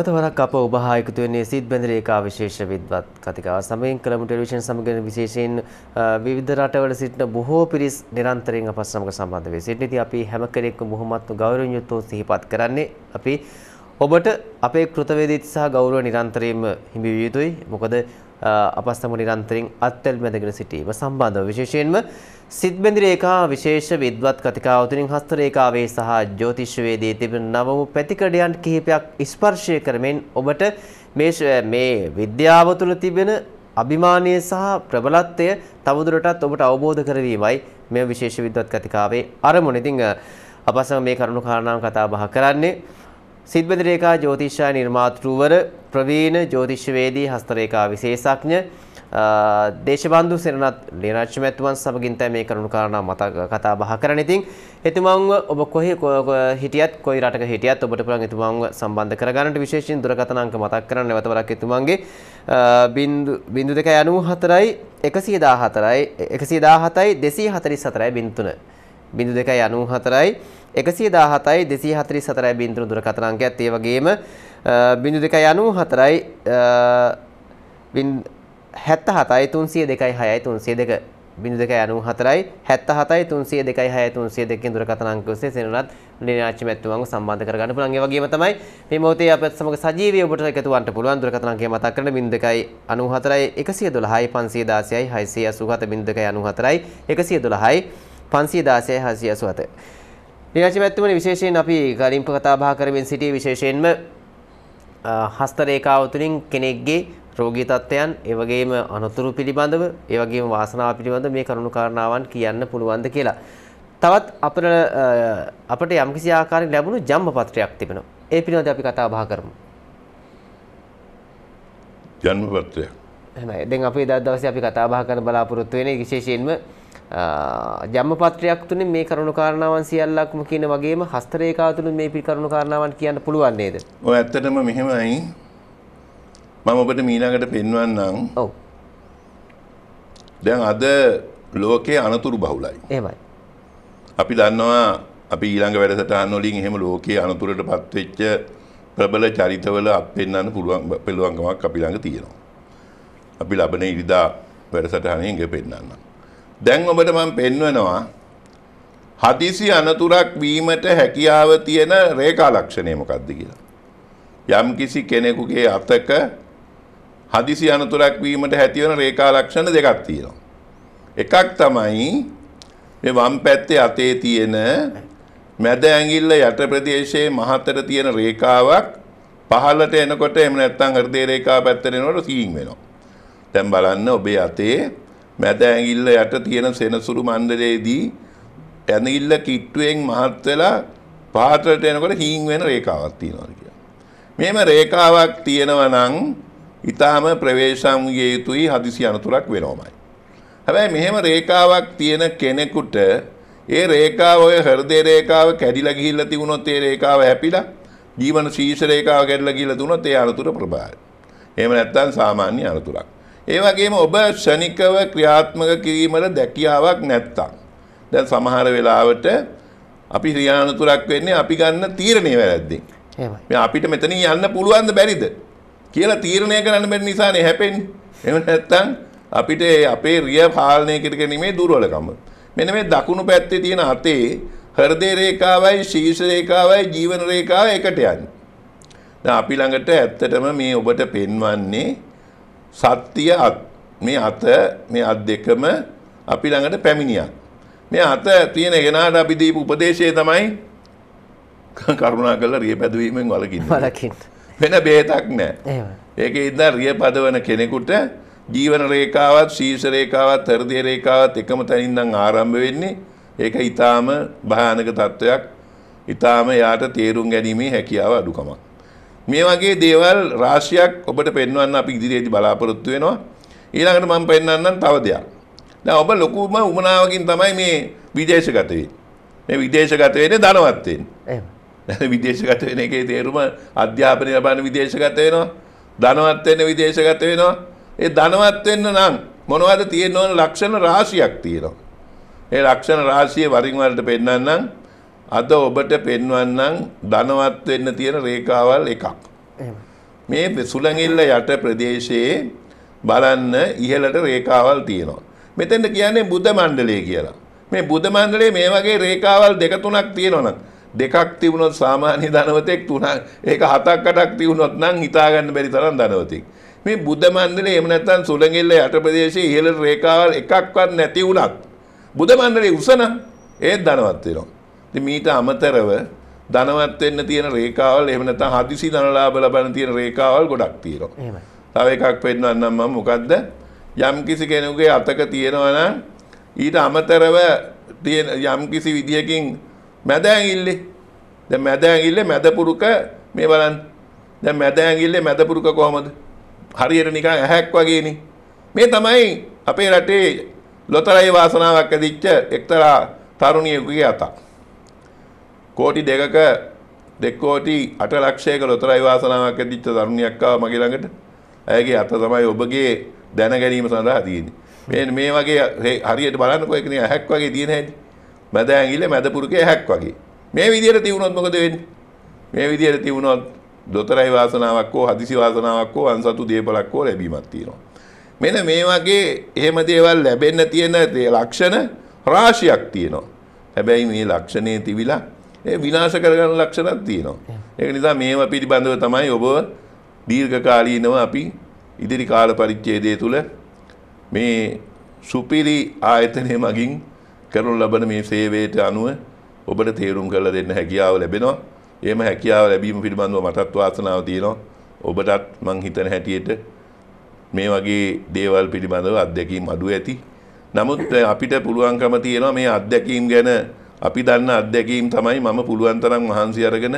නැවත වරක් අප ඔබ හා එකතු වෙන්නේ සිත් බැඳ රේඛා විශේෂ විද්වත් කතිකාව සමයෙන් කළමු ටෙලිවිෂන් සමග විශේෂයෙන් විවිධ රටවල සිටින බොහෝ පිරිස් නිරන්තරයෙන් අප සමග සම්බන්ධ වේ. සිටින ඉතින් අපි හැම කෙනෙක්ම බොහොමත්ම ගෞරවයෙන් යුතුව සිහිපත් කරන්නේ අපි ඔබට අපේ කෘතවේදීත්ව සහ ගෞරව නිරන්තරයෙන්ම හිමි විය යුතුයි. මොකද අප සමග නිරන්තරයෙන් අත්වැල් බැඳගෙන සිටීම සම්බන්ධව විශේෂයෙන්ම සිත්බැඳි රේඛා විශේෂ විද්වත් කතිකාවතුලින් හස්ත රේඛාවේ සහ ජ්‍යොතිෂ්‍යවේදී තිබෙන නවම පැතිකඩයන් කිහිපයක් ස්පර්ශය කරමින් ඔබට මේ මේ විද්‍යාව තුළ තිබෙන අභිමානය සහ ප්‍රබලත්වය තවදුරටත් ඔබට අවබෝධ කරවීමයි මේ විශේෂ විද්වත් කතිකාවේ අරමුණ. ඉතින් අපසම මේ කරුණු කාරණාව කතා බහ කරන්නේ සිත්බැඳි රේඛා ජ්‍යොතිෂය නිර්මාතෘවර ප්‍රවීණ ජ්‍යොතිෂ්‍යවේදී හස්ත රේඛා විශේෂඥ දේශබන්දු සෙනරත් ලේනාච්චි මැතිතුමන් සමගින් තමයි මේ කරුණු කාරණා මත කතා බහ කරන්නේ. ඉතින් එතුමන්ව ඔබ කොහේ හිටියත් කොයි රටක හිටියත් ඔබට පුළුවන් එතුමන්ව සම්බන්ධ කරගන්නට විශේෂයෙන් දුරකථන අංක මතක් කරන්න නැවත වරක් එතුමන්ගේ බින්දු බින්දු 294යි 114යි 117යි 244යි බිඳු දෙකයි අනූ හතරයි එකසිය දාහතයි දෙසී හතරි සතරයි බින්දුරු දුරකථනාංකයත් ඒ වගේම බිඳු දෙකයි අනූ හතරයි හැත්ත හතයි තුන්සිය දෙකයි හයයි තුන්සිය දෙක බිඳු දෙකයි අනූ හතරයි හැත්ත හතයි තුන්සිය දෙකයි හයයි තුන්සිය දෙකෙන් දුරකථනාංක ඔස්සේ සෙනුනත් නිර්ආච්චි මැතිතුමන්ව සම්බන්ධ කරගන්න පුළුවන්. ඒ වගේම තමයි මේ මොහොතේ අපත් සමග සජීවීව ඔබට එකතු වන්න පුළුවන් දුරකථනාංකය මතක් කරන 02යි 94යි 112යි 516යි 687 02යි 112යි පන්සිය දාසය හසිය අසුවත. නිරජ පැත්තුමන විශේෂයෙන් අපි ගලින්ප කතාබා කරමින් සිටිය විශේෂයෙන්ම හස්තරේකාව තුළින් කෙනෙක්ගේ රෝගී තත්ත්වයන් ඒවගේම අනතුරු පිළිබඳව ඒවගේ වාසනාව පිළිබඳ මේ කරුණු කාරණාවන් කියන්න පුළුවන්ද කියලා. තවත් අපට අපට යම්කිසි ආකාරයෙන් ලැබුණු ජම්ම පත්‍රයක් තිබෙනවා. ඒ පිළිබඳව අපි කතා බහ කරමු. ජන්ම පත්‍රය. එහෙනම් දැන් අපි දවස් දවසේ අපි කතා බහ කරන බලාපොරොත්තු වෙන්නේ විශේෂයෙන්ම ජන්මපත්‍රයක් තුනේ මේ කරුණු කාරණාවන් සියල්ලක්ම කියන වගේම හස්ත රේඛාව තුනේ මේ කරුණු කාරණාවන් කියන්න පුළුවන් නේද? ඔය ඇත්තටම මෙහෙමයි මම ඔබට මීළඟට පෙන්වන්නම්. ඔව්. දැන් අද ලෝකයේ අනතුරු බහුලයි. එහෙමයි. අපි දන්නවා අපි ඊළඟ වැඩසටහන් වලින් එහෙම ලෝකයේ අනතුරටපත් වෙච්ච ප්‍රබල චරිතවල අපෙන්නන්න පුළුවන් පුළුවන්කමක් අපි ළඟ තියෙනවා. අපි ලබන ඉරිදා වැඩසටහනේ ඉඟ පෙන්වන්නම්. දැන් ඔබට මම පෙන්වනවා හදිසි අනතුරක් වීමට හැකියාව තියෙන රේඛා ලක්ෂණය මොකක්ද කියලා. යම්කිසි කෙනෙකුගේ අතක හදිසි අනතුරක් වීමට හැතිවන රේඛා ලක්ෂණ දෙකක් තියෙනවා. එකක් තමයි මේ වම් පැත්තේ අතේ තියෙන මැද ඇඟිල්ල යට ප්‍රදේශයේ මහතට තියෙන රේඛාවක් පහළට එනකොට එහෙම නැත්නම් හෘදේ රේඛාව පැත්තට එනකොට සීන් වෙනවා. දැන් බලන්න ඔබේ අතේ මැද ඇඟිල්ල යට තියෙන සෙනසුරු මණ්ඩලයේදී ඇඟිල්ල කිට්ටුවෙන් මහත් වෙලා පහතට එනකොට හීන් වෙන රේඛාවක් තියෙනවා කියලා. මෙහෙම රේඛාවක් තියෙනවා නම් ඊටාම ප්‍රවේශම් විය යුතුයි හදිසි අනතුරක් වෙනවමයි. හැබැයි මෙහෙම රේඛාවක් තියෙන කෙනෙකුට ඒ රේඛාව ඔය හෘද රේඛාව කැඩිලා ගිහිල්ලා තිබුණොත් ඒ රේඛාව හැපිලා ජීවන ශීර්ෂ රේඛාව කැඩිලා ගිහිල්ලා තුනොත් ඒ අනතුර ප්‍රබලයි. එහෙම නැත්නම් සාමාන්‍ය අනතුරක්. ඒ වගේම ඔබ ශනිකව ක්‍රියාත්මක කිරීමට දැකියාවක් නැත්තම් දැන් සමහර වෙලාවට අපි ක්‍රියානතුරක් වෙන්නේ අපි ගන්න තීරණය වැරද්දෙන්. එහෙමයි. අපිට මෙතනින් යන්න පුළුවන්ද බැරිද? කියලා තීරණය කරන්න බැරි නිසානේ හැපෙන්නේ. එහෙම නැත්නම් අපිට අපේ රිය පාලනය කර ගැනීමේ දුර්වලකම. මෙන්න මේ දකුණු පැත්තේ තියෙන අතේ හෘද රේඛාවයි ශීර්ෂ රේඛාවයි ජීවන රේඛාව එකට යන්නේ. දැන් අපි ළඟට ඇත්තටම මේ ඔබට පෙන්වන්නේ සත්‍ය මේ අත මේ අත් දෙකම අපි ළඟට පැමිණියක්. මේ අත තියෙන කෙනාට අපි දීපු උපදේශය තමයි කරුණා කරලා රිය පැදවීමෙන් වලකින්න. වලකින්න. වෙන බේතක් නැහැ. ඒකේ ඉඳන් රිය පදවන කෙනෙකුට ජීවන රේඛාවත් ශීර්ෂ රේඛාවත් හෘද රේඛාවත් එකම තැනින් ඉඳන් ආරම්භ වෙන්නේ. ඒක ඊටාම භයානක තත්වයක්. ඊටාම යාට තේරුම් ගැනීමේ හැකියාව අඩුකමක්. මේ වගේ දේවල් රාශියක් ඔබට පෙන්වන්න අපි ඉදිරියේදී බලාපොරොත්තු වෙනවා. ඊළඟට මම පෙන්වන්නම් තව දෙයක්. දැන් ඔබ ලොකුම උමනාවකින් තමයි මේ විදේශගත වෙන්නේ. මේ විදේශගත වෙන්නේ ධනවත් වෙන්නේ. එහෙම. විදේශගත වෙන එකේ තේරුම අධ්‍යාපනය ලබන විදේශගත වෙනවා. ධනවත් වෙන්න විදේශගත වෙනවා. ඒ ධනවත් වෙන්න නම් මොනවද තියෙන්න ඕන ලක්ෂණ රාශියක් තියෙනවා. ඒ ලක්ෂණ රාශිය වරින් වරට පෙන්වන්නම් අද ඔබට පෙන්වන්නම් ධනවත් වෙන්න තියෙන රේඛාවල් එකක්. මේ සුළඟිල්ල යට ප්‍රදේශයේ බලන්න ඉහළට රේඛාවල් තියෙනවා. මෙතෙන්ට කියන්නේ බුද්ධ මණ්ඩලය කියලා. මේ බුද්ධ මණ්ඩලයේ මේ වගේ රේඛාවල් දෙක තුනක් තියෙනවා දෙකක් තිබුණොත් සාමාන්‍ය ධනවතෙක් තුනක් ඒක හතක් අටක් තිබුණොත් නම් හිතා ගන්න බැරි තරම් ධනවතෙක්. මේ බුද්ධ මණ්ඩලයේ එහෙම නැත්නම් සුළඟිල්ල යට ප්‍රදේශයේ ඉහළ රේඛාවල් එකක්වත් නැති වුණත් බුද්ධ මණ්ඩලයේ උසන ඒත් ධනවත් වෙනවා. ඉතින් මීට අමතරව ධනවත් වෙන්න තියෙන රේඛාවල් එහෙම නැත්නම් හදිසි ධනලාභ ලබන්න තියෙන රේඛාවල් ගොඩක් තියෙනවා. එහෙමයි. තව එකක් පෙන්වන්නම් මම මොකද්ද? යම් කිසි කෙනෙකුගේ අතක තියෙනවා නම් ඊට අමතරව තියෙන යම් කිසි විදියකින් මැද ඇඟිල්ලේ දැන් මැද ඇඟිල්ලේ මැද පුරුක මේ බලන්න. දැන් මැද ඇඟිල්ලේ මැද පුරුක කොහමද? හරියට නිකන් ඇහැක් වගේනේ. මේ තමයි අපේ රටේ ලොතරැයි වාසනාවක් ඇදිච්ච එක්තරා තරුණියෙකුගේ අතක්. කෝටි දෙකක දෙක් කෝටි අට ලක්ෂයක ලොතරැයි වාසනාවක් ඇදිච්ච තරුණියක් ආවා මගේ ළඟට. ඇයගේ අත තමයි ඔබගේ දැන ගැනීම සඳහා තියෙන්නේ. මේ මේ වගේ හේ- හරියට බලන්නකො ඒක නේ ඇහැක් වගේ තියෙන හැටි. මැද ඇඟිල්ල මැද පුරුකේ ඇහැක් වගේ. මේ විදිහට තියුණොත් මොකද වෙන්නේ? මේ විදිහට තියුණොත් දොතරයි වාසනාවක් හෝ හදිසි වාසනාවක් හෝ අන්සතු දේපලක් හෝ ලැබීමක් තියෙනවා. මෙන්න මේ වගේ එහෙම දේවල් ලැබෙන්න තියෙන දේ ලක්ෂණ රාශියක් තියෙනවා. හැබැයි මේ ලක්ෂණේ තිබිලා ඒ විනාශ කරගන්න ලක්ෂණක් තියෙනවා. ඒක නිසා මේවා පිළිබඳව තමයි ඔබ දීර්ඝකාලීනව අපි ඉදිරි කාල පරිච්ඡේදය තුල මේ සුපිරි ආයතනය මගින් කරනු ලබන මේ සේවයට අනුව ඔබට තේරුම් කරලා දෙන්න හැකියාව ලැබෙනවා. එහෙම හැකියාව ලැබීම පිළිබඳව මටත් වාසනාව තියෙනවා. ඔබටත් මං හිතන හැටියට මේ වගේ දේවල් පිළිබඳව අත්දැකීම් අඩු ඇති. නමුත් අපිට පුළුවන්කම තියෙනවා මේ අත්දැකීම් ගැන අපි දන්න අත්දැකීම් තමයි මම පුළුවන් තරම් මහන්සි අරගෙන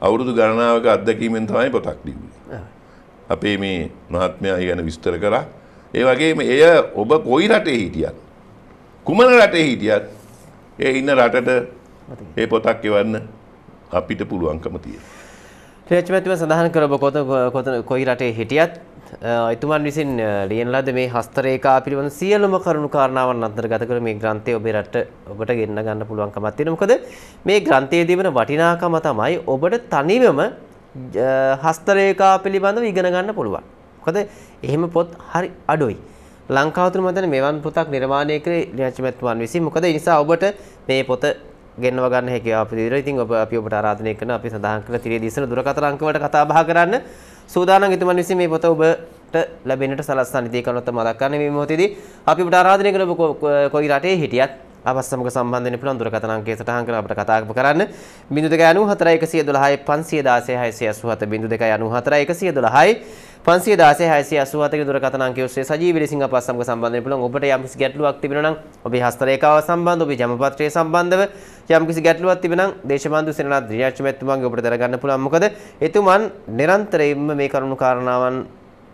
අවුරුදු ගණනාවක අත්දැකීමෙන් තමයි පොතක් ලිව්වේ. අපේ මේ මහත්මයා ගැන විස්තර කරා. ඒ වගේම එය ඔබ කොයි රටේ හිටියත් කුමන රටේ හිටියත් ඒ ඉන්න රටට ඒ පොතක් එවන්න අපිට පුළුවන්කම තියෙනවා. ට්‍රේච්මැතිව සඳහන් කර ඔබ කොත කොතන කොයි රටේ හිටියත් එතුමන් විසින් අ, ලියන ලද මේ හස්තරේකා පිළිබඳ සියලුම කරුණු කාරණාවන් අන්තර්ගත කර මේ ග්‍රන්ථය ඔබේ රට ඔබට ගෙන්න ගන්න පුළුවන්කමක් තියෙනවා. මොකද මේ ග්‍රන්ථයේ තිබෙන වටිනාකම තමයි ඔබට තනිවම අ, හස්තරේකා පිළිබඳව ඉගෙන ගන්න පුළුවන්. මොකද එහෙම පොත් හරි අඩුයි. ලංකාව තුළ මම දැන් මෙවන් පොතක් නිර්මාණය කරේ ලියච්මැතිතුමන් විසින්. මොකද ඒ නිසා ඔබට මේ පොත ගෙන්ව ගන්න හැකියාව අපි දෙනවා. ඉතින් ඔබ අපි ඔබට ආරාධනය කරන අපි සඳහන් කළ තිරේ දිසන දුරකථන අංක වලට කතා බහ කරන්න. සූදානම් ඉතුමන් විසින් මේ පොත ඔබට ලැබෙන්නට සලස්වන්න. ඉතින් කනොත් මතක් කරන්න මේ මොහොතේදී. අපි ඔබට ආරාධනය කරන ඔබ කො- කො- කොයි රටේ හිටියත් අපත් සමග සම්බන්ධ වෙන්න පුළුවන්. දුරකථන අංකය සටහන් කරලා අපිට කතා කරන්න. 0294 112 516 612 516 516 දුරකථන අංකය ඔස්සේ සජීවී ලෙසින් අපත් සමග සම්බන්ධ වෙන්න පුළුවන්. ඔබට යම්කිසි ගැටලුවක් තිබෙනවා නම් ඔබේ හස්ත රේඛාව සම්බන්ධ ඔබේ ජන්මපත්‍රය සම්බන්ධව යම්කිසි ගැටලුවක් තිබෙනවා නම් දේශබන්දු සෙනරත් දිරියාච මැතිතුමාගේ ඔබට දරගන්න පුළුවන්. මොකද එතුමන් නිරන්තරයෙන්ම මේ කරුණු කාරණාවන්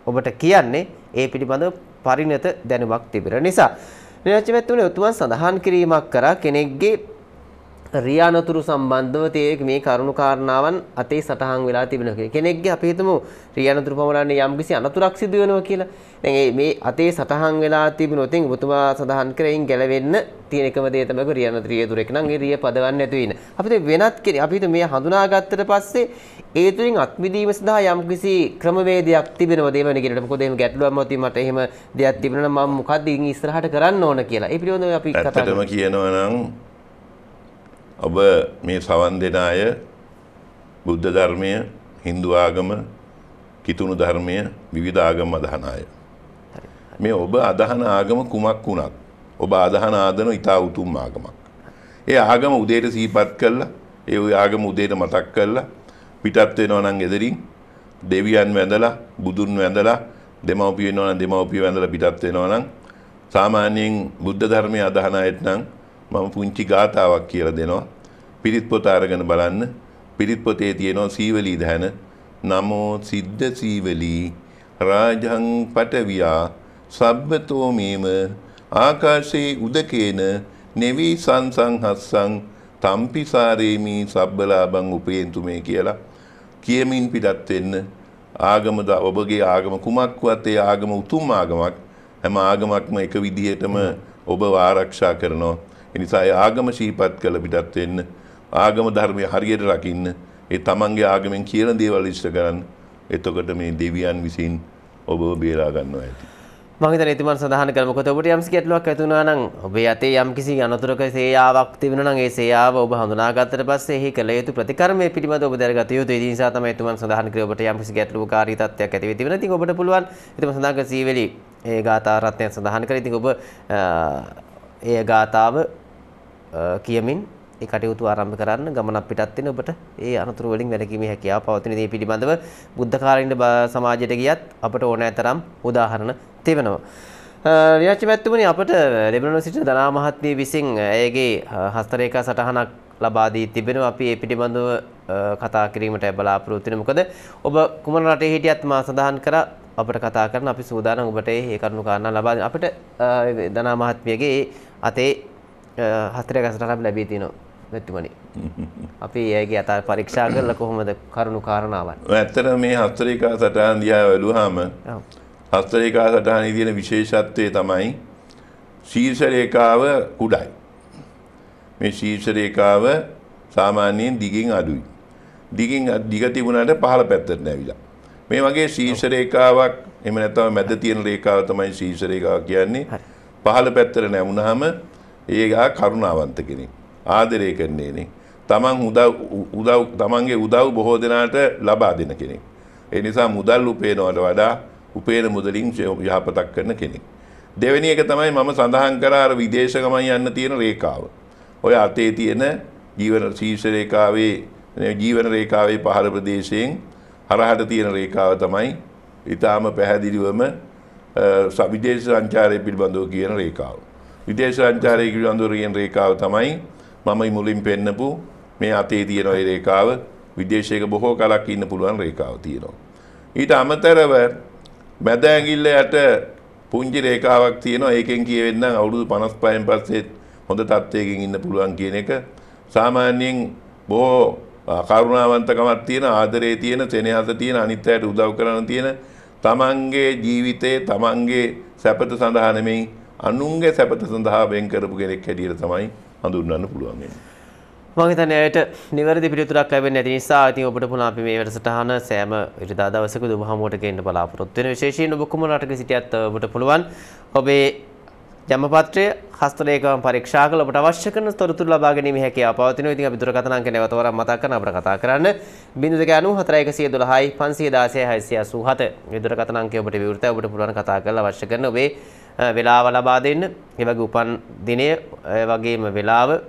ඔබට කියන්නේ ඒ පිළිබඳව පරිණත දැනුමක් තිබෙන නිසා. දිරියාච මැතිතුමනි එතුමන් සඳහන් කිරීමක් කරා කෙනෙක්ගේ රියානතුරු සම්බන්ධව තේ මේ කරුණු කාරණාවන් අතේ සටහන් වෙලා තිබෙනවා කියලා. කෙනෙක්ගේ අපි හිතමු රියානතුරු පමණන්නේ යම්කිසි අනතුරක් සිදු වෙනවා කියලා. දැන් ඒ මේ අතේ සටහන් වෙලා තිබුණොත් ඉතින් ඔබතුමා සඳහන් කරමින් ගැලවෙන්න තියෙන එකම දේ තමයි රියානතුරු රියදුරෙක් නම් ඒ රිය පදවන්නේ නැතුව ඉන්න. අපිට වෙනත් කෙනෙක් අපි හිතමු මේ හඳුනාගත්තට පස්සේ ඒ තුලින් අත්මිදීම සඳහා යම්කිසි ක්‍රමවේදයක් තිබෙනවා දේවන කියනට. මොකද එහෙම ගැටලුවක් මතුවී මට එහෙම දෙයක් තිබුණා නම් මම මොකද්ද ඉන් ඉස්සරහට කරන්න ඕන කියලා. ඒ පිළිබඳව අපි කතා ඇත්තටම කියනවා නම් ඔබ මේ සවන් දෙන අය බුද්ධ ධර්මය, Hindu ආගම, කිතුණු ධර්මය, විවිධ ආගම් අදහන අය. මේ ඔබ අදහන ආගම කුමක් වුණත් ඔබ අදහන ආදන ඉතා උතුම් ආගමක්. ඒ ආගම උදේට සිහිපත් කළා, ඒ ආගම උදේට මතක් කළා පිටත් වෙනවා නම් එදරින් දෙවියන් වැඳලා, බුදුන් වැඳලා, දෙමව්පිය වෙනවා නම් දෙමව්පිය වැඳලා පිටත් වෙනවා නම් සාමාන්‍යයෙන් බුද්ධ ධර්මයේ අදහන අයට නම් මම පුංචි ගාතාවක් කියලා දෙනවා. පිරිත් පොත අරගෙන බලන්න. පිරිත් පොතේ තියෙනවා සීවලී දහන නමෝ සිද්ධ සීවලී. රාජං පටවියා. සබ්බතෝ මේම ආකාශේ උදකේන. නෙවී සංසං හස්සං. තම්පිසාරේමි සබ්බලාබං උපේන්තු මේ කියලා කියමින් පිටත් වෙන්න. ආගම ද ඔබගේ ආගම කුමක්වත් ඒ ආගම උතුම් ආගමක්. හැම ආගමක්ම එක විදිහටම ඔබ ආරක්ෂා කරනවා. ඒ නිසා ඒ ආගම ශීපත් කළ පිටත් වෙන්න ආගම ධර්මය හරියට රකින්න ඒ තමන්ගේ ආගමෙන් කියන දේවල් ඉෂ්ට කරන්න එතකොට මේ දෙවියන් විසින් ඔබ බේරා ගන්නවා ඇති. මම හිතන්නේ ඉතිමන් සඳහන් කරමු කොට ඔබට යම්කිසි ගැටලුවක් ඇති වුණා නම් ඔබේ අතේ යම්කිසි අනතුරක සේයාවක් තිබෙනවා නම් ඒ සේයාව ඔබ හඳුනාගත්තට පස්සේ එහි කළ යුතු ප්‍රතිකර්මයේ පිළිබඳ ඔබ දැනගත යුතුයි. ඒ නිසා තමයි ඉතිමන් සඳහන් කරේ ඔබට යම්කිසි ගැටලුකාරී තත්ත්වයක් ඇති වෙති වෙන. ඉතින් ඔබට පුළුවන් ඉතිමන් සඳහන් කර සීවැලි ඒ ගාථා රත්නය සඳහන් කරේ. ඉතින් ඔබ ඒ ගාථාව කියමින් ඒ කටයුතු ආරම්භ කරන්න ගමනක් පිටත් වෙන ඔබට ඒ අනතුරු වලින් වැළකීමේ හැකියාව පවතින දේ පිළිබඳව බුද්ධ කාලින සමාජයට ගියත් අපට ඕනෑතරම් උදාහරණ තිබෙනවා. විනාච්ච මැතිතුමනි අපට ලෙබනොන සිටින දනා මහත්මිය විසින් ඇයගේ හස්තරේඛා සටහනක් ලබා දී තිබෙනවා. අපි ඒ පිළිබඳව කතා කිරීමට බලාපොරොත්තු වෙන මොකද ඔබ කුමන රටේ හිටියත් මා සඳහන් කරා අපිට කතා කරන අපි සූදානම් ඔබට ඒ කරුණු කාරණා ලබා දෙන්න. අපිට දනා මහත්මියගේ හතේ හස්තරේඛා සටහනක් ලැබී තිනවා. මෙතුමනි අපි ඒගේ අත පරීක්ෂා කරලා කොහොමද කරුණු කාරණාවන්? ඇත්තට මේ හස්තරේඛා සටහන් දිහා බැලුවාම හස්තරේඛා සටහනේ තියෙන විශේෂත්වය තමයි ශීර්ෂ රේඛාව කුඩයි. මේ ශීර්ෂ රේඛාව සාමාන්‍යයෙන් දිගින් අඩුයි. දිගින් දිග තිබුණාට පහළ පැත්තට නැවිලා. මේ වගේ ශීර්ෂ රේඛාවක් එහෙම නැත්නම් මැද තියෙන රේඛාව තමයි ශීර්ෂ රේඛාව කියන්නේ පහළ පැත්තට නැමුණාම ඒගා කරුණාවන්ත කෙනෙක් ආදරය කරන්නේනේ. තමන් උදව් උදව් තමන්ගේ උදව් බොහෝ දෙනාට ලබා දෙන කෙනෙක්. ඒ නිසා මුදල් උපයනවට වඩා උපේන මුදලින් යහපතක් කරන කෙනෙක්. දෙවෙනි එක තමයි මම සඳහන් කර අර විදේශ ගමන් යන්න තියෙන රේඛාව. ඔය අතේ තියෙන ජීවන ශීර්ෂ රේඛාවේ ජීවන රේඛාවේ පහළ ප්‍රදේශයෙන් හරහට තියෙන රේඛාව තමයි ඊටාම පැහැදිලිවම විදේශ සංචාරය පිළිබඳව කියන රේඛාව. විදේශ සංචාරය පිළිබඳව කියන රේඛාව තමයි මම මුලින් පෙන්නපු මේ අතේ තියෙන ওই රේඛාව විදේශයක බොහෝ කලක් ඉන්න පුළුවන් රේඛාව තියෙනවා. ඊට අමතරව මැද ඇඟිල්ල යට පුංචි රේඛාවක් තියෙනවා. ඒකෙන් කියවෙන්නම් අවුරුදු 55න් පස්සේ හොඳ තත්ත්වයකින් ඉන්න පුළුවන් කියන එක. සාමාන්‍යයෙන් බොහෝ කරුණාවන්තකමක් තියෙන ආදරේ තියෙන සෙනෙහස තියෙන අනිත් අයට උදව් කරන තියෙන තමන්ගේ ජීවිතේ තමන්ගේ සැපත සඳහා නෙමෙයි අනුන්ගේ සැපත සඳහා වෙන් කරපු කෙනෙක් හැටියට තමයි හඳුන්වන්න පුළුවන් වෙන්නේ. මම හිතන්නේ ඇයට නිවැරදි පිළිතුරක් ලැබෙන්නේ නැති නිසා ඉතින් ඔබට පුළුවන් අපි මේ වැඩසටහන සෑම ඉරිදා දවසක ඔබ හමුවට ගේන්න බලාපොරොත්තු වෙන විශේෂයෙන් ඔබ කුමන රටක සිටියත් ඔබට පුළුවන් ඔබේ ජන්මපත්‍රය හස්තලේඛන පරීක්ෂා කළ ඔබට අවශ්‍ය කරන තොරතුරු ලබා ගැනීම හැකියාව පවතිනවා. ඉතින් අපි දුරකථන අංක නැවත වරක් මතක් කරන අපිට කතා කරන්න 0294 112යි 516 687. මේ දුරකථන අංකය ඔබට විවෘතයි. ඔබට පුළුවන් කතා කරලා අවශ්‍ය කරන ඔබේ වෙලාව ලබා දෙන්න. ඒ වගේ උපන් දිනය වගේම වෙලාව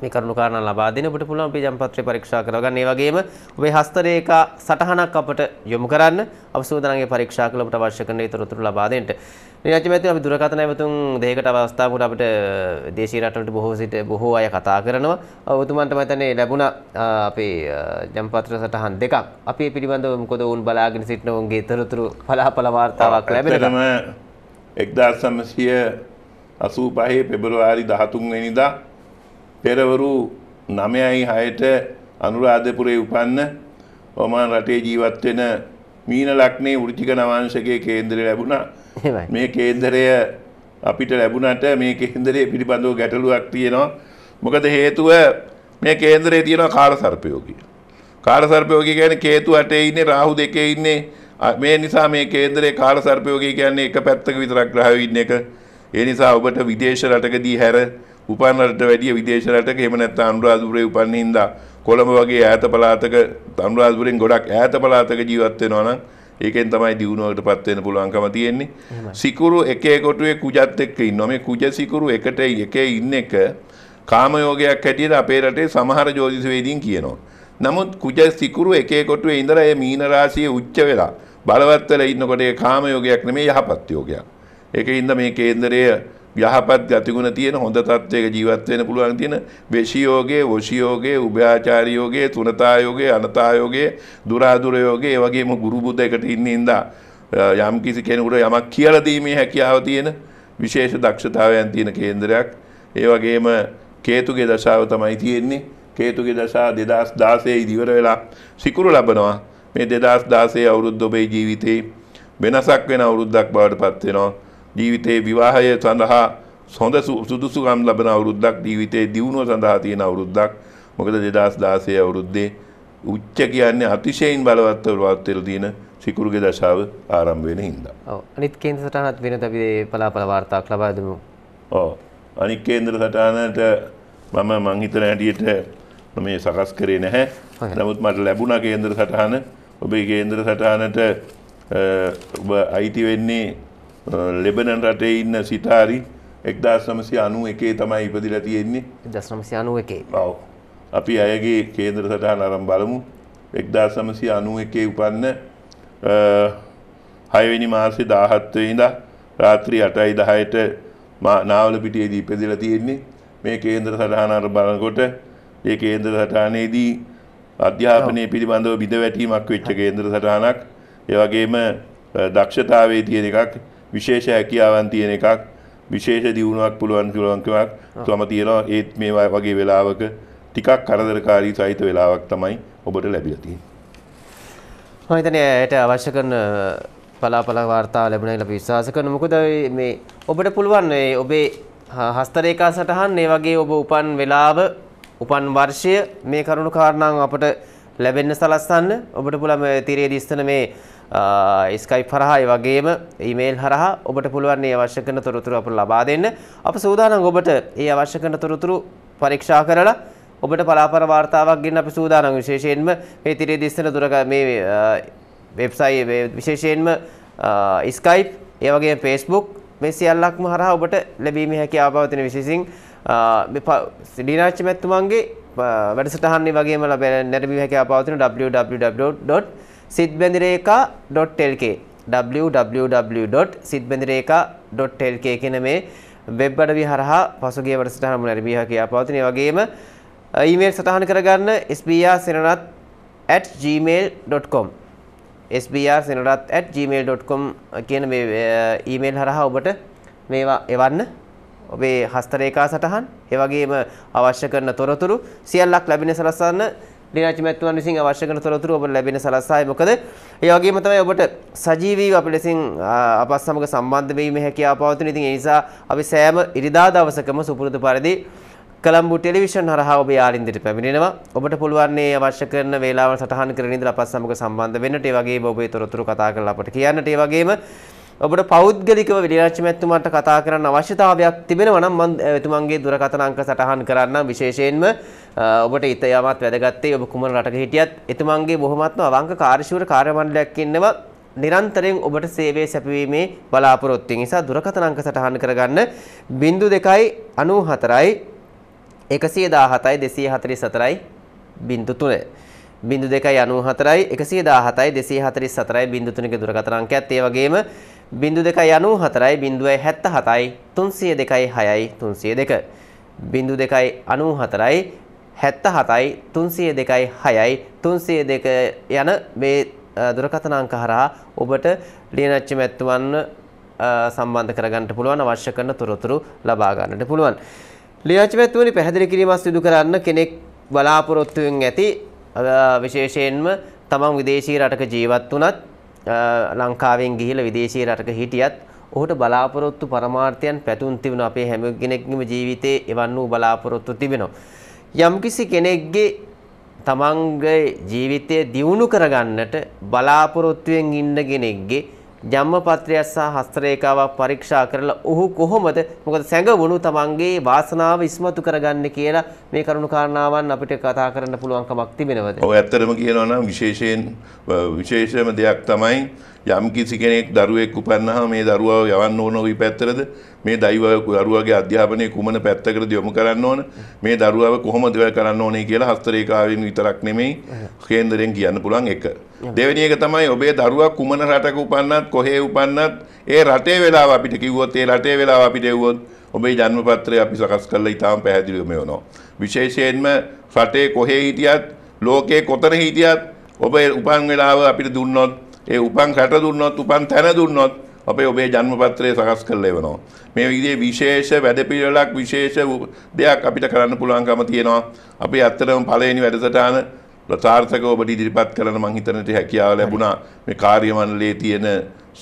මේ කරුණු කාරණා ලබා දෙන්න ඔබට පුළුවන් අපේ ජම්පත්‍රය පරීක්ෂා කරගන්න. ඒ වගේම ඔබේ හස්ත රේඛා සටහනක් අපට යොමු කරන්න. අප සූදානම්ගේ පරීක්ෂා කළ ඔබට අවශ්‍ය කරන තොරතුරු ලබා දෙන්න. නිරාජ මැතිතුමා අපි දුරකථන ඇමතුම් දෙකකට අවස්ථාවකට අපිට දේශීය රටවලට බොහෝ සිට බොහෝ අය කතා කරනවා. ඔබතුමන්ට මම හිතන්නේ ලැබුණා අපේ ජම්පත්‍ර සටහන් දෙකක්. අපි මේ පිළිබඳව මොකද වුන් බලාගෙන සිටින උන්ගේ තොරතුරු පලාපල වාර්තාවක් ලැබෙනවා. 1985 පෙබරවාරි 13 වෙනිදා පෙරවරු 9යි 6ට අනුරාධපුරයේ උපන්න ඔමාන් රටේ ජීවත් වෙන මීන ලග්නේ වෘතික නවාංශකයේ කේන්දරය ලැබුණා. මේ කේන්දරය අපිට ලැබුණට මේ කේන්දරයේ පිළිබඳව ගැටලුවක් තියෙනවා. මොකද හේතුව මේ කේන්දරයේ තියෙනවා කාලසර්පයෝගී. කාලසර්පයෝගී කියන්නේ කේතු අටේ ඉන්නේ රාහු දෙකේ ඉන්නේ මේ නිසා මේ කේන්දරයේ කාලසර්පයෝගී කියන්නේ එක පැත්තක විතරක් ග්‍රහයෝ ඉන්න එක. ඒ නිසා ඔබට විදේශ රටකදී හැර උපන් රටට වැඩිය විදේශ රටක එහෙම නැත්නම් අනුරාධපුරේ උපන්න හින්දා කොළඹ වගේ ඈත පළාතක අනුරාධපුරෙන් ගොඩක් ඈත පළාතක ජීවත් වෙනවා නම් ඒකෙන් තමයි දියුණුවකටපත් වෙන්න පුළුවන්කම තියෙන්නේ. සිකුරු එකේ කොටුවේ කුජත් එක්ක ඉන්නවා. මේ කුජ සිකුරු එකට එකේ ඉන්න එක කාමයෝගයක් හැටියට අපේ රටේ සමහර ජෝතිෂවේදීන් කියනවා. නමුත් කුජ සිකුරු එකේ කොටුවේ ඉඳලා ඒ මීන රාශියේ උච්ච වෙලා බලවත් වෙලා ඉන්නකොට ඒ කාමයෝගයක් නෙමෙයි යහපත් යෝගයක්. ඒකින්ද මේ කේන්දරය යහපත් ගතිගුණ තියෙන හොඳ තත්වයක ජීවත් වෙන්න පුළුවන් තියෙන වෙෂියෝගේ වොෂියෝගේ උභයාචාරී යෝගේ තුනතා යෝගේ අනතා යෝගේ දුරාදුර යෝගේ ඒ වගේම ගුරු බුද්ධ එකට ඉන්න ඉඳා යම් කිසි කෙනෙකුට යමක් කියලා දීමේ හැකියාව තියෙන විශේෂ දක්ෂතාවයන් තියෙන කේන්දරයක්. ඒ වගේම කේතුගේ දශාව තමයි තියෙන්නේ. කේතුගේ දශා 2016 ඉදිවර වෙලා සිකුරු ලබනවා. මේ 2016 අවුරුද්ද ඔබේ ජීවිතේ වෙනසක් වෙන අවුරුද්දක් බවට පත් වෙනවා. ජීවිතයේ විවාහය සඳහා හොඳ සුදුසුකම් ලබන අවුරුද්දක් ජීවිතයේ දියුණුව සඳහා තියෙන අවුරුද්දක් මොකද 2016 අවුරුද්දේ උච්ච කියන්නේ අතිශයින් බලවත් වෙලා තියෙන සිකුරුගේ දශාව ආරම්භ වෙන හින්දා. ඔව් අනිත් කේන්ද්‍ර සටහනත් වෙනද අපි පලාපල වාර්තාවක් ලබා දෙමු. ඔව් අනික් කේන්ද්‍ර සටහනට මම මං හිතන හැටියට මේ සකස් කරේ නැහැ. නමුත් මට ලැබුණා කේන්ද්‍ර සටහන. ඔබේ කේන්ද්‍ර සටහනට ඔබ අයිති වෙන්නේ ලෙබනන් රටේ ඉන්න සිතාරි 1991 තමයි ඉපදිලා තියෙන්නේ. 1991. ඔව්. අපි අයගේ කේන්ද්‍ර සටහන අරන් බලමු. 1991 උපන්න හයවෙනි මාසේ 17 වෙනිදා රාත්‍රී 8යි 10ට නාවලපිටියේදී ඉපදලා තියෙන්නේ. මේ කේන්ද්‍ර සටහන අර බලනකොට ඒ කේන්ද්‍ර සටහනේදී අධ්‍යාපනය පිළිබඳව බිඳවැටීමක් වෙච්ච කේන්ද්‍ර සටහනක්. ඒ වගේම දක්ෂතාවයේ තියෙන එකක්, විශේෂ හැකියාවන් තියෙන එකක්, විශේෂ දියුණුවක් පුළුවන් පුළුවන්කමක් තම තියෙනවා. ඒත් මේ වගේ වෙලාවක ටිකක් කරදරකාරී සහිත වෙලාවක් තමයි ඔබට ලැබිලා තියෙන්නේ. මම හිතන්නේ ඇයට අවශ්‍ය කරන පලාපල වාර්තා ලැබුණා කියලා විශ්වාස කරනවා. මොකද මේ ඔබට පුළුවන් ඔබේ හස්තරේඛා සටහන් ඒ වගේ ඔබ උපන් වෙලාව උපන් වර්ෂය මේ කරුණු කාරණාන් අපට ලැබෙන්න සලස්වන්න ඔබට පුළුවන් තිරේ දිස්තන මේ ස්කයිප් හරහා ඒ වගේම ඊමේල් හරහා ඔබට පුළුවන් මේ අවශ්‍ය කරන තොරතුරු අපට ලබා දෙන්න. අප සූදානම් ඔබට ඒ අවශ්‍ය කරන තොරතුරු පරීක්ෂා කරලා ඔබට පලාපර වාර්තාවක් ගෙන් අපි සූදානම් විශේෂයෙන්ම මේ තිරේ දිස්සන දුරක මේ වෙබ්සයි විශේෂයෙන්ම ස්කයිප් ඒ වගේ Facebook මේ සියල්ලක්ම හරහා ඔබට ලැබීමේ හැකියාව පවතින විශේෂයෙන් සිඩිනාච්චි මැතිතුමන්ගේ වැඩසටහන් වගේම ලැබෙන නැරඹීමේ හැකියාව පවතින www.sidbendireka.lk www.sidbendireka.lk කියන මේ වෙබ් අඩවිය හරහා පසුගිය වැඩසටහන නැරඹී හැකියාව පවතින. ඒ වගේම ඊමේල් සටහන් කරගන්න sbrsenrat@gmail.com sbrsenrat@gmail.com කියන මේ ඊමේල් හරහා ඔබට මේවා එවන්න ඔබේ හස්තරේඛා සටහන් ඒ වගේම අවශ්‍ය කරන තොරතුරු සියල්ලක් ලැබෙන සලස්වන්න ලිනාචි මැතිතුමන් විසින් අවශ්‍ය කරන තොරතුරු ඔබට ලැබෙන සලස්සායි මොකද ඒ වගේම තමයි ඔබට සජීවීව අපි ලෙසින් අපත් සමග සම්බන්ධ වීමේ හැකියාව පවතින. ඉතින් ඒ නිසා අපි සෑම ඉරිදා දවසකම සුපුරුදු පරිදි කළම්බු ටෙලිවිෂන් හරහා ඔබ යාලින්දිට පැමිණෙනවා. ඔබට පුළුවන් මේ අවශ්‍ය කරන වේලාවල් සටහන් කරගෙන ඉඳලා අපත් සමග සම්බන්ධ වෙන්නට. ඒ වගේම ඔබේ තොරතුරු කතා කරලා අපට කියන්නට. ඒ වගේම ඔබට පෞද්ගලිකව විලිරාජ්‍ය මැතිතුමාට කතා කරන්න අවශ්‍යතාවයක් තිබෙනවා නම් මම එතුමන්ගේ දුරකථන අංක සටහන් කරන්නම්. විශේෂයෙන්ම ඔබට ඊට යමත් වැදගත්තේ ඔබ කුමන රටක හිටියත් එතුමන්ගේ බොහොමත්ම අවංක කාර්යශූර කාර්ය මණ්ඩලයක් ඉන්නවා. නිරන්තරයෙන් ඔබට සේවය සැපවීමේ බලාපොරොත්තු නිසා දුරකථන අංක සටහන් කරගන්න. 0294යි එකසිය දාහතයි දෙසිය හතරි සතරයි බින්දු තුන. බිඳු දෙකයි අනු හතරයි එකසිය දාහතයි දෙසිය හතරි සතරයි බිඳු තුනක දුරකතරංකයත් ඒ වගේම බිඳු දෙකයි අනු හතරයි බිඳුවයි හැත්ත හතයි තුන්සිය දෙකයි හයයි තුන්සිය දෙක. බිඳු දෙකයි අනු හතරයි හැත්ත හතයි තුන්සිය දෙකයි හයයි තුන්සිය දෙක යන මේ දුරකථනාංක හරහා ඔබට ලියනච්චි මැත්තුවන්න සම්බන්ධ කරගන්නට පුළුවන් අවශ්‍ය කරන තොරතුරු ලබා ගන්නට පුළුවන්. ලියාචමැත්තුවනි පැහැදිලි කිරීමක් සිදු කරන්න කෙනෙක් බලාපොරොත්තුවෙන් ඇති විශේෂයෙන්ම තමන් විදේශී රටක ජීවත් වුණත් ලංකාවෙන් ගිහිලා විදේශී රටක හිටියත් ඔහුට බලාපොරොත්තු පරමාර්ථයන් පැතුම් තිබෙන අපේ හැම කෙනෙක්ගේම ජීවිතේ එවන් වූ බලාපොරොත්තු තිබෙනවා. යම්කිසි කෙනෙක්ගේ තමන්ගේ ජීවිතය දියුණු කරගන්නට බලාපොරොත්තුවෙන් ඉන්න කෙනෙක්ගේ ජම්මපත්‍රයක් සහ හස්තරේඛාවක් පරීක්ෂා කරලා ඔහු කොහොමද මොකද සැඟවුණු තමන්ගේ වාසනාව ඉස්මතු කරගන්න කියලා මේ කරුණු කාරණාවන් අපිට කතා කරන්න පුළුවන් කමක් තිබෙනවද? ඔව් ඇත්තටම කියනවා නම් විශේෂයෙන් විශේෂම දෙයක් තමයි යම් කිසි කෙනෙක් දරුවෙක් උපන්නාම මේ දරුවාව යවන්න ඕන ওই පැත්තටද මේ දෛව දරුවාගේ අධ්‍යාපනය කුමන පැත්තකටද යොමු කරන්න ඕන මේ දරුවාව කොහොමද කරන්න ඕනේ කියලා හස්තරේඛාවෙන් විතරක් නෙමෙයි කේන්දරෙන් කියන්න පුළුවන් එක. දෙවෙනි එක තමයි ඔබේ දරුවා කුමන රටක උපන්නත් කොහේ උපන්නත් ඒ රටේ වෙලාව අපිට කිව්වොත් ඒ රටේ වෙලාව අපිට එව්වොත් ඔබේ ජන්ම පත්‍රය අපි සකස් කරලා ඉතාම පැහැදිලිවම වෙනවා. විශේෂයෙන්ම රටේ කොහේ හිටියත් ලෝකේ කොතන හිටියත් ඔබේ උපන් වෙලාව අපිට දුන්නොත් ඒ උපන් රට දුන්නොත් උපන් තැන දුන්නොත් අපේ ඔබේ ජන්මපත්‍රය සකස් කරලා එවනවා. මේ විදිහේ විශේෂ වැඩපිළිවෙලක් විශේෂ දෙයක් අපිට කරන්න පුළුවන්කම තියෙනවා. අපි ඇත්තටම පළවෙනි වැඩසටහන සාර්ථකව ඔබට ඉදිරිපත් කරන මං හිතනට හැකියාව ලැබුණා. මේ කාර්ය මණ්ඩලයේ තියෙන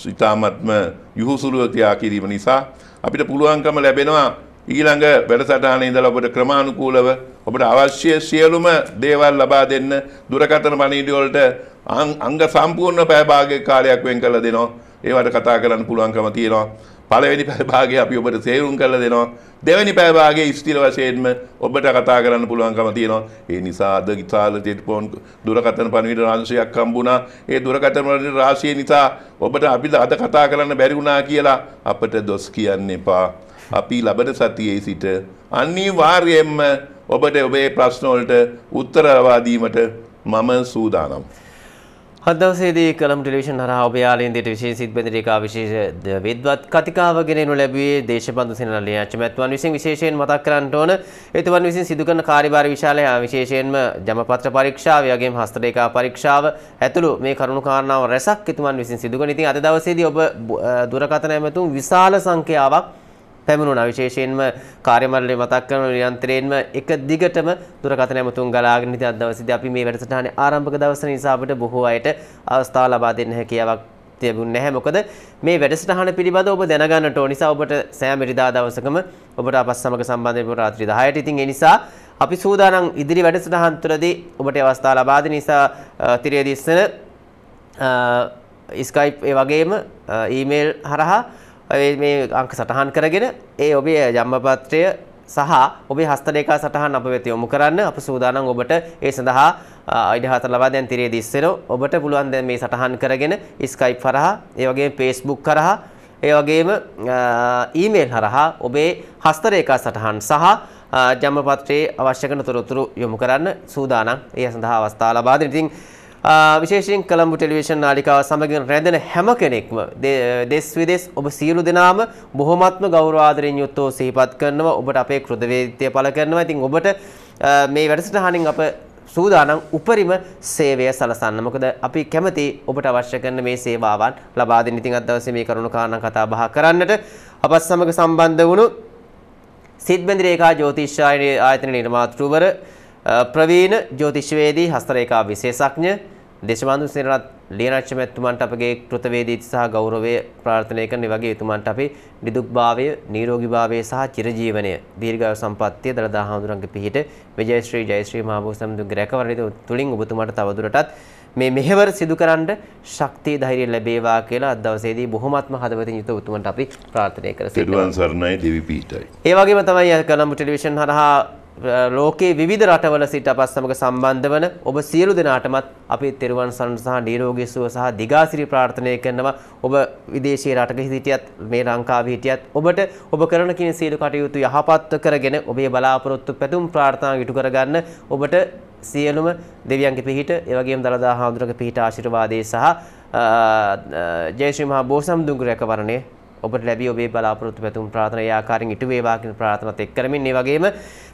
ඉතාමත්ම යහුසුලුව ක්‍රියා කිරීම නිසා අපිට පුළුවන්කම ලැබෙනවා ඊළඟ වැඩසටහනේ ඉඳලා ඔබට ක්‍රමානුකූලව ඔබට අවශ්‍ය සියලුම දේවල් ලබා දෙන්න දුරකථන පණිවිඩ වලට අං- අංග සම්පූර්ණ පැය භාගයක කාලයක් වෙන් කරලා දෙනවා. ඒවට කතා කරන්න පුළුවන්කම තියෙනවා. පළවෙනි පැය භාගය අපි ඔබට තේරුම් කරලා දෙනවා. දෙවෙනි පැය භාගයේ ස්ථිර වශයෙන්ම ඔබට කතා කරන්න පුළුවන්කම තියෙනවා. ඒ නිසා අද විශාල ටෙලිෆෝන් දුරකථන පණිවිඩ රාශියක් හම්බුණා. ඒ දුරකථන පණිවිඩ රාශිය නිසා ඔබට අපි අද කතා කරන්න බැරි වුණා කියලා අපට දොස් කියන්න එපා. අපි ලබන සතියේ සිට අනිවාර්යයෙන්ම ඔබට ඔබේ ප්‍රශ්න වලට උත්තර ලබා දීමට මම සූදානම්. හදවසේදී කළම් ටෙලිවිෂන් හරහා ඔබ යාලෙන්දට විශේෂ සිත් බැඳරිකා විශේෂ විද්වත් කතිකාවගෙන ලැබුවේ දේශබන්ධු සෙනලේ අච්චමැත්වන් විසින් විශේෂයෙන් මතක් කරන්නට ඕන එතුමන් විසින් සිදු කරන කාර්යභාර විශාලය විශේෂයෙන්ම ජමපත්‍ර පරීක්ෂාව වගේම හස්තරේඛා පරීක්ෂාව ඇතුළු මේ කරුණු කාරණාව රැසක් එතුමන් විසින් සිදු කරන. ඉතින් අද දවසේදී ඔබ දුරකථන ඇමතුම් විශාල සංඛ්‍යාවක් පැමිණුණා. විශේෂයෙන්ම කාර්යමණ්ඩලය මතක් කරන නිරන්තරයෙන්ම එක දිගටම දුරකථන ඇමතුම් ගලාගෙන ඉති අද දවසේදී අපි මේ වැඩසටහනේ ආරම්භක දවස නිසා අපිට බොහෝ අයට අවස්ථාව ලබා දෙන්න හැකියාවක් තිබුණ නැහැ. මොකද මේ වැඩසටහන පිළිබඳව ඔබ දැනගන්නට ඕන නිසා ඔබට සෑම ඉරිදා දවසකම ඔබට අපත් සමග සම්බන්ධ වෙන්න රාත්‍රී 10ට ඉතින් ඒ නිසා අපි සූදානම් ඉදිරි වැඩසටහන් තුළදී ඔබට අවස්ථාව ලබා දෙන නිසා තිරේ දිස්සන ස්කයිප් ඒ වගේම ඊමේල් හරහා මේ අංක සටහන් කරගෙන ඒ ඔබේ ජම්මපත්‍රය සහ ඔබේ හස්තලේඛා සටහන් අප වෙත යොමු කරන්න. අප සූදානම් ඔබට ඒ සඳහා අයිඩ හතර ලබා දැන් තිරේ දිස්සෙනවා ඔබට පුළුවන් දැන් මේ සටහන් කරගෙන Skype හරහා ඒ වගේම Facebook කරහා ඒ වගේම ඊමේල් හරහා ඔබේ හස්තලේඛා සටහන් සහ ජම්මපත්‍රයේ අවශ්‍ය කරන තොරතුරු යොමු කරන්න සූදානම්. ඒ සඳහා අවස්ථාව ලබා දෙන්න. ඉතින් විශේෂයෙන් කළම්බු ටෙලිවිෂන් නාලිකාව සමගින් රැඳෙන හැම කෙනෙක්ම දෙස් විදෙස් ඔබ සියලු දෙනාම බොහොමත්ම ගෞරවාදරයෙන් යුක්තව සිහිපත් කරනවා ඔබට අපේ කෘතවේදීත්වය පළ කරනවා. ඉතින් ඔබට මේ වැඩසටහනින් අප සූදානම් උපරිම සේවය සලසන්න. මොකද අපි කැමති ඔබට අවශ්‍ය කරන මේ සේවාවන් ලබා දෙන්න. ඉතින් අද දවසේ මේ කරුණු කාරණා කතා බහ කරන්නට අපත් සමග සම්බන්ධ වුණු සිද්බන්දි රේඛා ජ්‍යොතිෂ ආයතන නිර්මාතෘවර ප්‍රවීණ ජ්‍යොතිෂවේදී හස්තරේඛා විශේෂඥ දේශබන්දු සේනරත් ලියනච්ච මැතිතුමන්ට අපගේ කෘතවේදීත්වය සහ ගෞරවය ප්‍රාර්ථනා කරන වගේ එතුමන්ට අපි නිදුක්භාවය නිරෝගීභාවය සහ චිරජීවනය දීර්ඝායු සම්පන්නිය දලදා හඳුරන්ගේ පිහිට විජයශ්‍රී ජයශ්‍රී මහබෝසත්තුන්ගේ රැකවරණය තුලින් ඔබතුමාට තවදුරටත් මේ මෙහෙවර සිදු කරන්න ශක්තිය ධෛර්යය ලැබේවා කියලා අද දවසේදී බොහොමත්ම හදවතින් යුත උතුමන්ට අපි ප්‍රාර්ථනා කර සිටිනවා. සරණයි දෙවි පීඨයි. ඒ වගේම තමයි කලම්බු ටෙලිවිෂන් හරහා ලෝකයේ විවිධ රටවල සිට අපත් සමග සම්බන්ධ වන ඔබ සියලු දෙනාටමත් අපි තෙරුවන් සරණ සහ නිරෝගී සුව සහ දිගාසිරි ප්‍රාර්ථනා කරනවා. ඔබ විදේශීය රටක හිටියත් මේ ලංකාවේ හිටියත් ඔබට ඔබ කරන කින සියලු කටයුතු යහපත්ව කරගෙන ඔබේ බලාපොරොත්තු පැතුම් ප්‍රාර්ථනා ඉටු කරගන්න ඔබට සියලුම දෙවියන්ගේ පිහිට ඒ වගේම දලදා හාමුදුරගේ පිහිට ආශිර්වාදයේ සහ ජයශ්‍රී මහා බෝසත්තුන්ගේ රැකවරණය ඔබට ලැබී ඔබේ බලාපොරොත්තු පැතුම් ප්‍රාර්ථනා ඒ ආකාරයෙන් ඉටු වේවා කියන ප්‍රාර්ථනාවත් එක් කරමින් මේ වගේම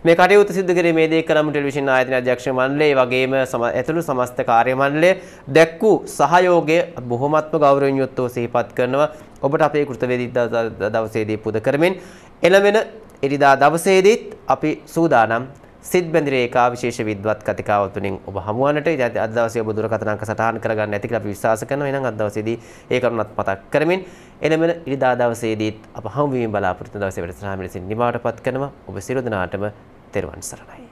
මේ කටයුතු සිදු කරේ මේ දේ කරමු ටෙලිවිෂන් ආයතන අධ්‍යක්ෂ මණ්ඩලය ඒ වගේම ඇතුළු සමස්ත කාර්ය මණ්ඩලය දැක් වූ සහයෝගය බොහොමත්ම ගෞරවයෙන් යුක්තව සිහිපත් කරනවා. ඔබට අපේ කෘතවේදී දවසේදී පුද කරමින් එළවෙන එරිදා දවසේදීත් අපි සූදානම් සිත් බැඳි රේඛා විශේෂ විද්වත් කතිකාව තුලින් ඔබ හමුවන්නට අද දවසේ ඔබ දුරකථන අංක සටහන් කරගන්න ඇති කියලා අපි විශ්වාස කරනවා. එහෙනම් අද දවසේදී ඒ කරුණත් මතක් කරමින් එළමෙන ඉරිදා දවසේදීත් අප හමු වීම බලාපොරොත්තු දවසේ වැඩසටහන මෙලෙසින් නිමාවටපත් කරනවා. ඔබ සියලු දෙනාටම තෙරුවන් සරණයි.